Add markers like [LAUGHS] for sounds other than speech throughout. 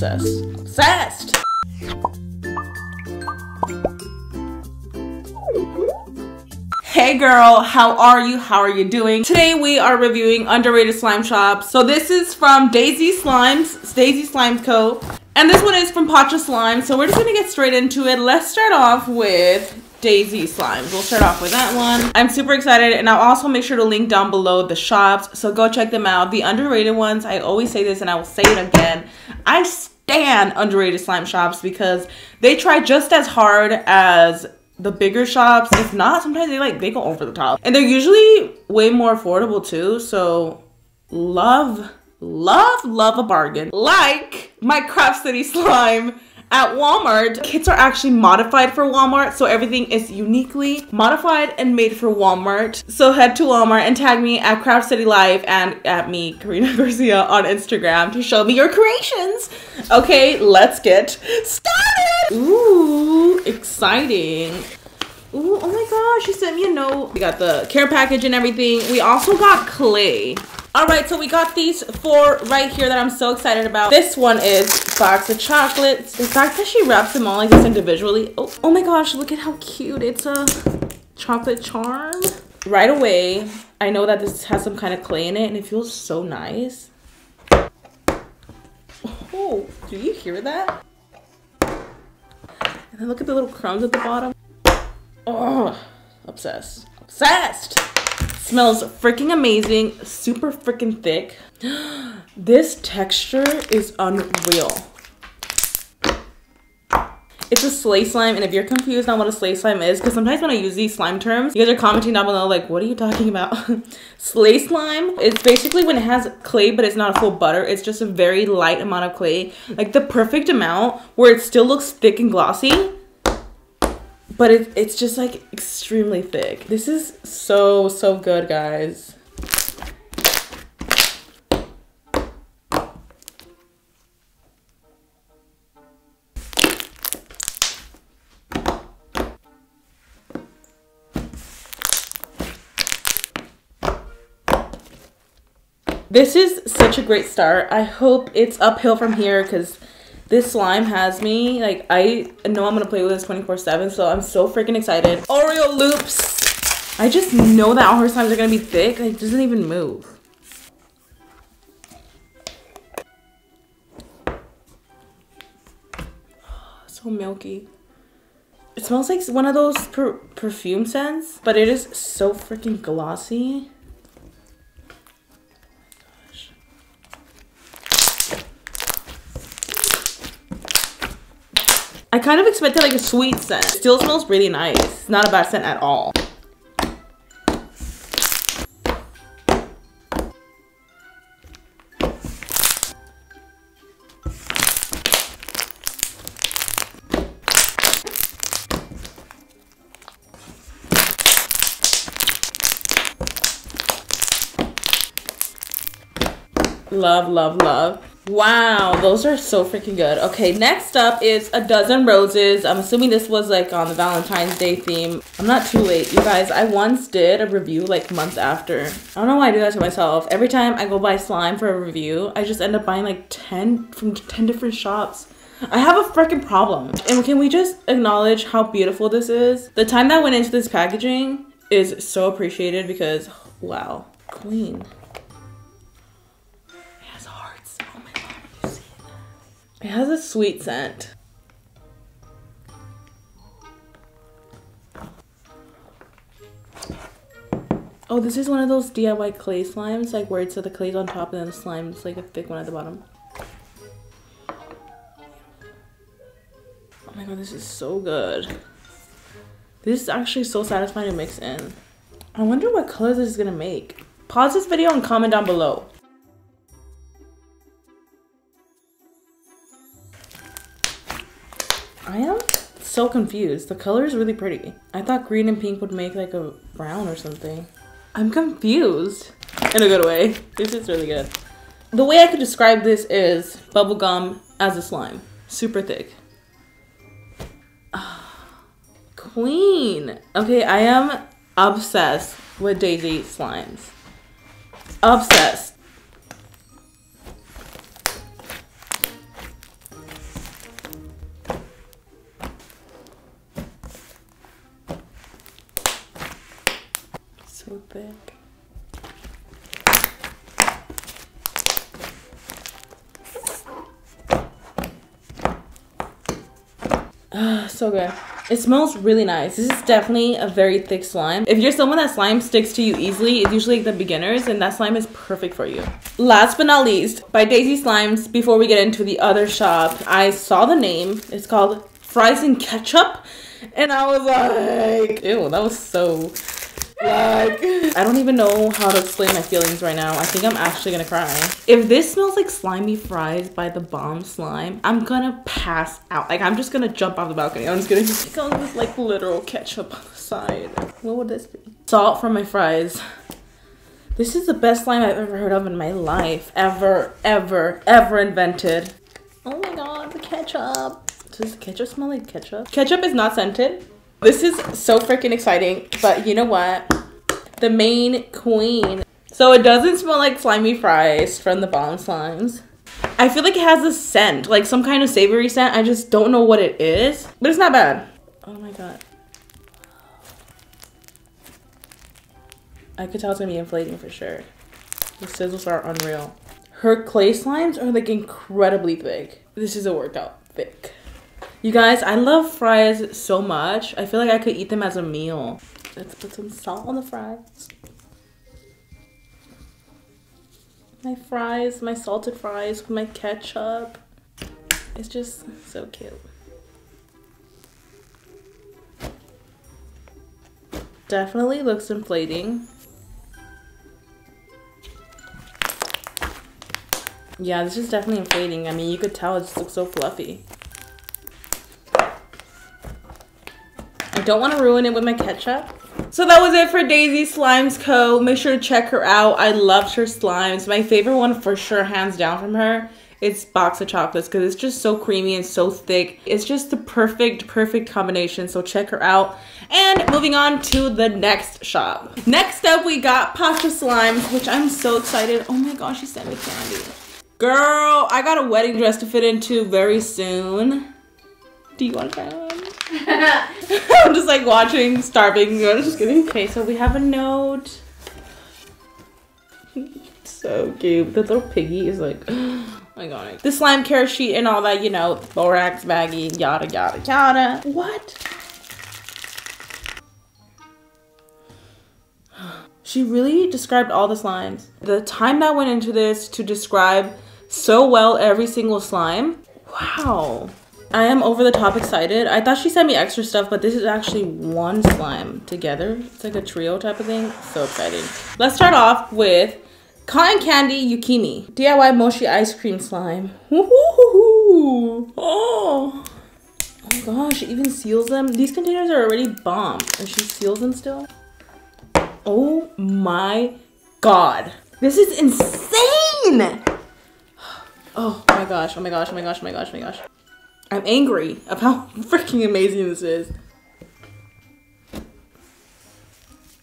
Obsessed. Obsessed! Hey girl, how are you? How are you doing? Today we are reviewing underrated slime shops. So this is from Daisy Slimes, Daisy Slimes Co. And this one is from Potcha Slime. So we're just gonna get straight into it. Let's start off with Daisy Slimes. We'll start off with that one. I'm super excited and I'll also make sure to link down below the shops. So go check them out. The underrated ones, I always say this and I will say it again. I stand underrated slime shops because they try just as hard as the bigger shops. If not, sometimes they like they go over the top. And they're usually way more affordable too. So love, love, love a bargain. Like my Craft City slime at Walmart. Kits are actually modified for Walmart, so everything is uniquely modified and made for Walmart. So head to Walmart and tag me at Craft City Live and at me, Karina [LAUGHS] Garcia, on Instagram to show me your creations. Okay, let's get started. Ooh, exciting. Ooh, oh my gosh, she sent me a note. We got the care package and everything. We also got clay. All right, so we got these four right here that I'm so excited about. This one is box of chocolates. The fact that she wraps them all like this individually. Oh, oh my gosh, look at how cute. It's a chocolate charm. Right away, I know that this has some kind of clay in it and it feels so nice. Oh, do you hear that? And then look at the little crumbs at the bottom. Oh, obsessed. Obsessed! Smells freaking amazing, super freaking thick. [GASPS] this texture is unreal. It's a slay slime, and if you're confused on what a slay slime is, because sometimes when I use these slime terms, you guys are commenting down below like, what are you talking about? [LAUGHS] slay slime, it's basically when it has clay, but it's not a full butter. It's just a very light amount of clay. Like the perfect amount where it still looks thick and glossy, but it, it's just like extremely thick. This is so, so good, guys. This is such a great start. I hope it's uphill from here because this slime has me. Like, I know I'm gonna play with this 24-7, so I'm so freaking excited. Oreo loops. I just know that all her slimes are gonna be thick. Like, it doesn't even move. [SIGHS] so milky. It smells like one of those per perfume scents, but it is so freaking glossy. Kind of expected like a sweet scent. Still smells really nice. Not a bad scent at all. Love, love, love. Wow, those are so freaking good. Okay, next up is A Dozen Roses. I'm assuming this was like on the Valentine's Day theme. I'm not too late, you guys. I once did a review like months after. I don't know why I do that to myself. Every time I go buy slime for a review, I just end up buying like 10 from 10 different shops. I have a freaking problem. And can we just acknowledge how beautiful this is? The time that went into this packaging is so appreciated because, wow, queen. It has a sweet scent. Oh, this is one of those DIY clay slimes, like where it's the clay's on top and then the slime is like a thick one at the bottom. Oh my god, this is so good. This is actually so satisfying to mix in. I wonder what colors this is gonna make. Pause this video and comment down below. I am so confused. The color is really pretty. I thought green and pink would make like a brown or something. I'm confused in a good way. This is really good. The way I could describe this is bubblegum as a slime. Super thick. [SIGHS] queen. Okay, I am obsessed with Daisy slimes. Obsessed. So thick. Ah, so good. It smells really nice. This is definitely a very thick slime. If you're someone that slime sticks to you easily, it's usually the beginners and that slime is perfect for you. Last but not least, by Daisy Slimes, before we get into the other shop, I saw the name. It's called Fries and Ketchup. And I was like, ew, that was so like, I don't even know how to explain my feelings right now. I think I'm actually gonna cry. If this smells like slimy fries by the bomb slime, I'm gonna pass out. Like, I'm just gonna jump off the balcony. I'm just gonna just go with like literal ketchup on the side. What would this be? Salt from my fries. This is the best slime I've ever heard of in my life. Ever, ever, ever invented. Oh my god, the ketchup. Does ketchup smell like ketchup? Ketchup is not scented. This is so freaking exciting, but you know what? The main queen. So it doesn't smell like slimy fries from the bomb slimes. I feel like it has a scent, like some kind of savory scent. I just don't know what it is, but it's not bad. Oh my god. I could tell it's gonna be inflating for sure. The sizzles are unreal. Her clay slimes are like incredibly thick. This is a workout thick. You guys, I love fries so much. I feel like I could eat them as a meal. Let's put some salt on the fries. My fries, my salted fries with my ketchup. It's just so cute. Definitely looks inflating. Yeah, this is definitely inflating. I mean, you could tell it just looks so fluffy. Don't want to ruin it with my ketchup. So that was it for Daisy Slimes Co. Make sure to check her out. I loved her slimes. My favorite one for sure, hands down from her, it's box of chocolates because it's just so creamy and so thick. It's just the perfect, perfect combination. So check her out. And moving on to the next shop. Next up, we got Potcha Slimes, which I'm so excited. Oh my gosh, she sent me candy. Girl, I got a wedding dress to fit into very soon. Do you want to try on? [LAUGHS] I'm just like watching, starving. [LAUGHS] I'm just kidding. Okay, so we have a note. [LAUGHS] so cute. The little piggy is like, [GASPS] my god. The slime care sheet and all that, you know, borax baggy, yada yada yada. What? [GASPS] She really described all the slimes. The time that went into this to describe so well every single slime. Wow. I am over the top excited. I thought she sent me extra stuff, but this is actually one slime together. It's like a trio type of thing. So exciting. Let's start off with Cotton Candy Yukimi. DIY Mochi Ice Cream Slime. Oh. oh my gosh, she even seals them. These containers are already bomb. And she seals them still. Oh my god. This is insane! Oh my gosh, oh my gosh, oh my gosh, oh my gosh, oh my gosh. I'm angry of how [LAUGHS] freaking amazing this is.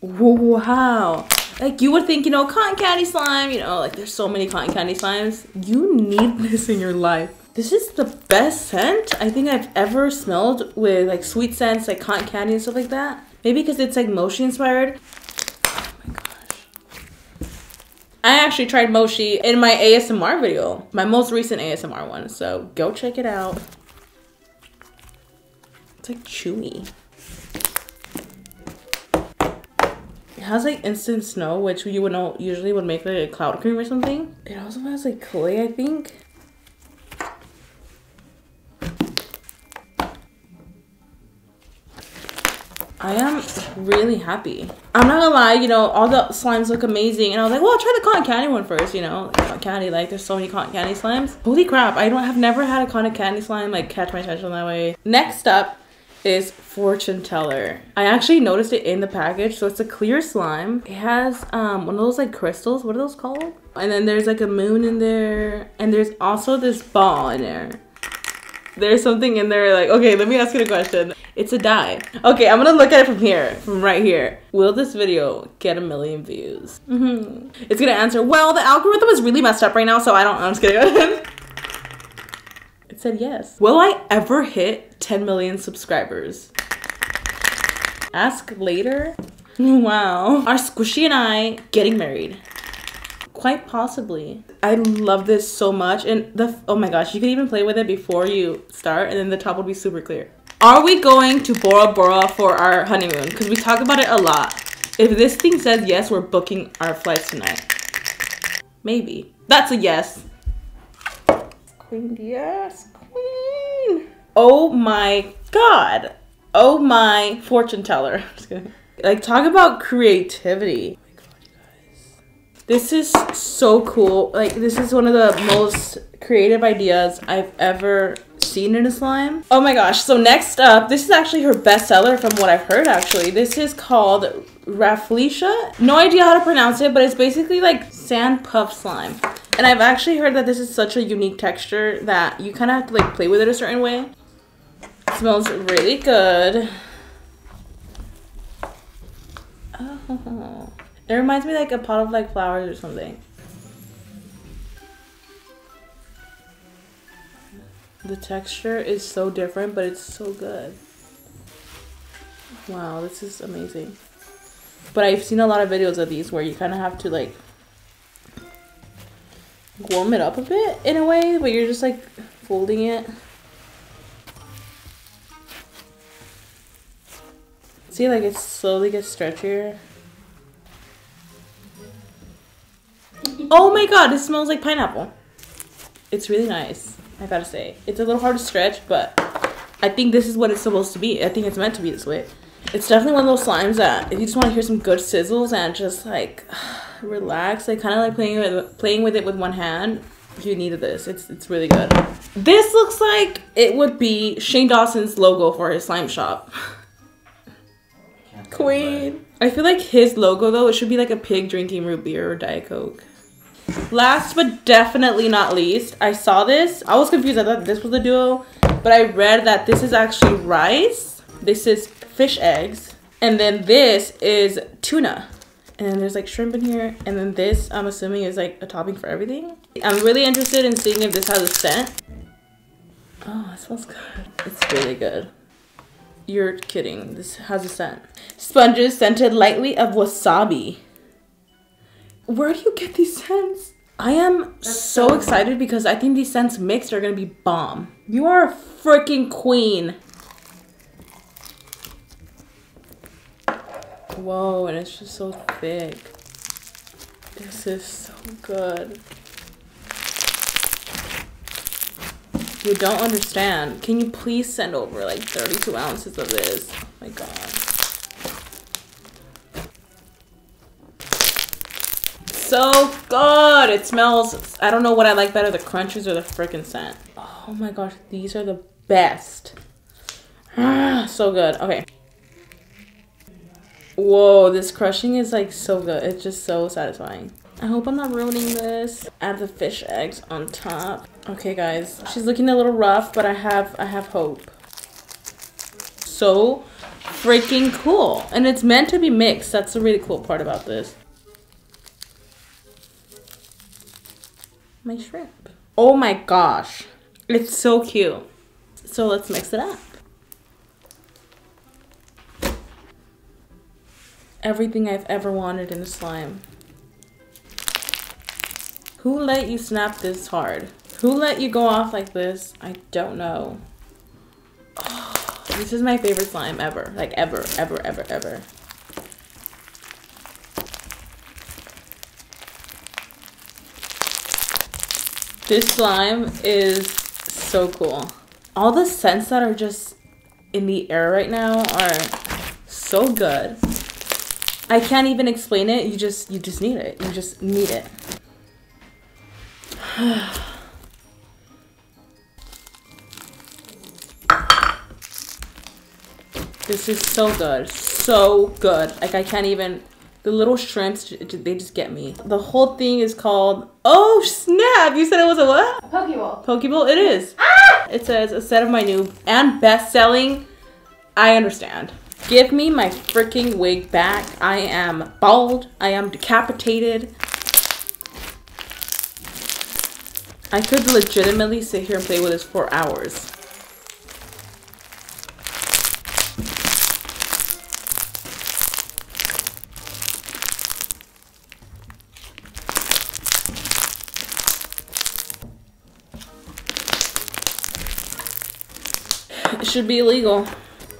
Wow. Like you would think, you know, cotton candy slime, you know, like there's so many cotton candy slimes. You need [LAUGHS] this in your life. This is the best scent I think I've ever smelled with like sweet scents, like cotton candy and stuff like that. Maybe because it's like mochi inspired. Oh my gosh. I actually tried mochi in my ASMR video, my most recent ASMR one. So go check it out. It's like chewy. It has like instant snow, which you would know usually would make like a cloud cream or something. It also has like clay, I think. I am really happy. I'm not gonna lie, you know, all the slimes look amazing. And I was like, well, I'll try the cotton candy one first, you know. Cotton candy, like there's so many cotton candy slimes. Holy crap, I don't have never had a cotton candy slime like catch my attention that way. Next up is fortune teller. I actually noticed it in the package so it's a clear slime. It has um one of those like crystals. What are those called? And then there's like a moon in there and there's also this ball in there. There's something in there like okay let me ask you a question. It's a die. Okay i'm gonna look at it from here from right here. Will this video get a million views? Mm -hmm. it's gonna answer well the algorithm is really messed up right now so i don't i'm just kidding [LAUGHS] it said yes will i ever hit 10 million subscribers. Ask later. [LAUGHS] Wow. Are Squishy and I getting married? Quite possibly. I love this so much. And the, oh my gosh, you can even play with it before you start and then the top will be super clear. Are we going to Bora Bora for our honeymoon? Because we talk about it a lot. If this thing says yes, we're booking our flights tonight. Maybe. That's a yes. Queen, yes, queen. Oh my god. Oh my fortune teller. [LAUGHS] Like, talk about creativity. Oh this is so cool. Like, this is one of the most creative ideas I've ever seen in a slime. Oh my gosh. So next up, this is actually her bestseller from what I've heard actually. This is called Rafflesia. No idea how to pronounce it, but it's basically like sand puff slime. And I've actually heard that this is such a unique texture that you kind of have to like play with it a certain way. It smells really good. Oh. It reminds me like a pot of like flowers or something. The texture is so different, but it's so good. Wow, this is amazing. But I've seen a lot of videos of these where you kind of have to like warm it up a bit in a way, but you're just like folding it. See, like it slowly gets stretchier. Oh my god, it smells like pineapple. It's really nice, I gotta say. It's a little hard to stretch, but I think this is what it's supposed to be. I think it's meant to be this way. It's definitely one of those slimes that if you just want to hear some good sizzles and just like [SIGHS] relax, like kind of like playing with playing with it with one hand, you needed this. It's it's really good. This looks like it would be Shane Dawson's logo for his slime shop. Queen. I feel like his logo though, it should be like a pig drinking root beer or Diet Coke. Last but definitely not least, I saw this. I was confused. I thought this was the duo, but I read that this is actually rice. This is fish eggs. And then this is tuna. And then there's like shrimp in here. And then this, I'm assuming, is like a topping for everything. I'm really interested in seeing if this has a scent. Oh, it smells good. It's really good. You're kidding. This has a scent. Sponges scented lightly of wasabi. Where do you get these scents? I am That's so, so excited because I think these scents mixed are gonna be bomb. You are a freaking queen. Whoa, and it's just so thick. This is so good. You don't understand. Can you please send over like 32 ounces of this? Oh my god. so good. It smells, I don't know what I like better, the crunches or the freaking scent. Oh my gosh, these are the best. Ah, so good. Okay. Whoa, this crushing is like so good. It's just so satisfying. I hope I'm not ruining this. Add the fish eggs on top. Okay, guys. She's looking a little rough, but I have I have hope. So freaking cool. And it's meant to be mixed. That's the really cool part about this. my shrimp. Oh my gosh. It's so cute. So let's mix it up. Everything I've ever wanted in a slime. Who let you snap this hard? Who let you go off like this? I don't know. Oh, [SIGHS] this is my favorite slime ever. Like ever, ever, ever, ever. This slime is so cool. All the scents that are just in the air right now are so good. I can't even explain it. You just you just need it. You just need it. [SIGHS] this is so good. So good. Like I can't even the little shrimps, they just get me. The whole thing is called, oh snap, you said it was a what? Poke Bowl. Pokeball, it is. Ah! It says a set of my new and best selling. I understand. Give me my freaking wig back. I am bald. I am decapitated. I could legitimately sit here and play with this for hours. It should be illegal.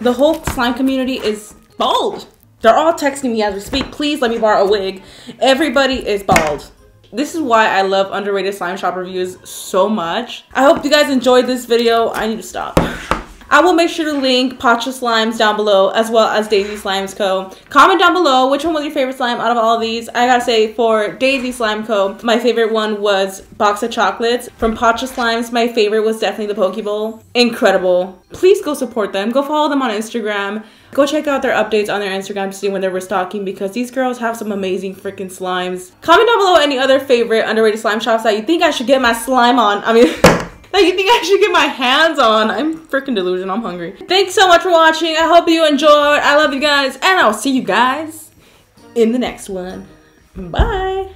The whole slime community is bald. They're all texting me as we speak. Please let me borrow a wig. Everybody is bald. This is why I love underrated slime shop reviews so much. I hope you guys enjoyed this video. I need to stop. I will make sure to link Potcha Slimes down below as well as Daisy Slimes Co. Comment down below which one was your favorite slime out of all of these. I gotta say for Daisy Slime Co. my favorite one was Box of Chocolates. From Potcha Slimes my favorite was definitely the Poke Bowl. Incredible. Please go support them. Go follow them on Instagram. Go check out their updates on their Instagram to see when they're restocking because these girls have some amazing freaking slimes. Comment down below any other favorite underrated slime shops that you think I should get my slime on. I mean... [LAUGHS] that you think I should get my hands on. I'm freaking delusional. I'm hungry. Thanks so much for watching. I hope you enjoyed. I love you guys. And I'll see you guys in the next one. Bye.